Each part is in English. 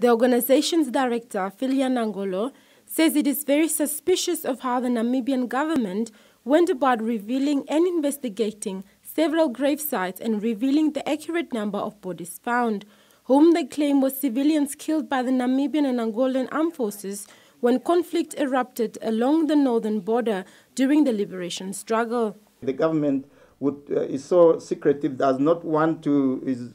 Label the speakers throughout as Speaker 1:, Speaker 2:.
Speaker 1: The organization's director, Phil ya Nangoloh, says it is very suspicious of how the Namibian government went about revealing and investigating several grave sites and revealing the accurate number of bodies found, whom they claim were civilians killed by the Namibian and Angolan armed forces when conflict erupted along the northern border during the liberation struggle.
Speaker 2: The government would, uh, is so secretive, does not want to, is,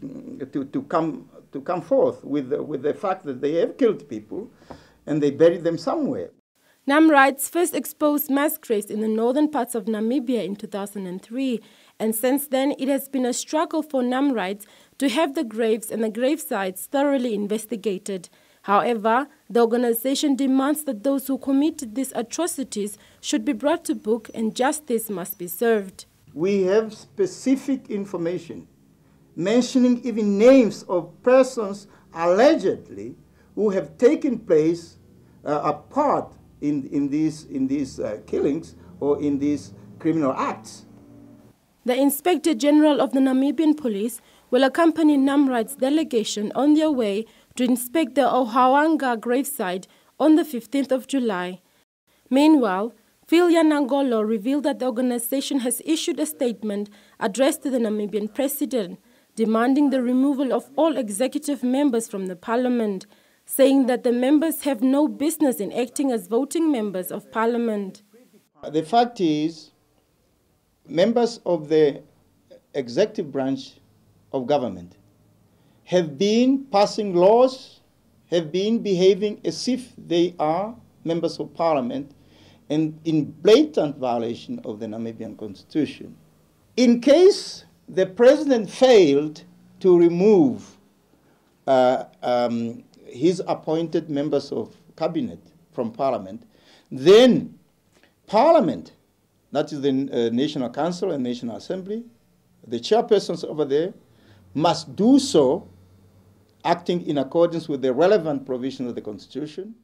Speaker 2: to, to, come, to come forth with, with the fact that they have killed people and they buried them somewhere.
Speaker 1: NamRights first exposed mass graves in the northern parts of Namibia in 2003, and since then it has been a struggle for NamRights to have the graves and the grave sites thoroughly investigated. However, the organization demands that those who committed these atrocities should be brought to book and justice must be served.
Speaker 2: We have specific information mentioning even names of persons allegedly who have taken place uh, a part in, in these, in these uh, killings or in these criminal acts.
Speaker 1: The Inspector General of the Namibian Police will accompany NamRight's delegation on their way to inspect the Ohawanga gravesite on the 15th of July. Meanwhile, Phil ya Nangoloh revealed that the organization has issued a statement addressed to the Namibian president, demanding the removal of all executive members from the parliament saying that the members have no business in acting as voting members of parliament.
Speaker 2: The fact is, members of the executive branch of government have been passing laws, have been behaving as if they are members of parliament and in blatant violation of the Namibian constitution. In case the president failed to remove uh, um, his appointed members of cabinet from parliament, then parliament, that is the uh, National Council and National Assembly, the chairpersons over there, must do so acting in accordance with the relevant provisions of the Constitution.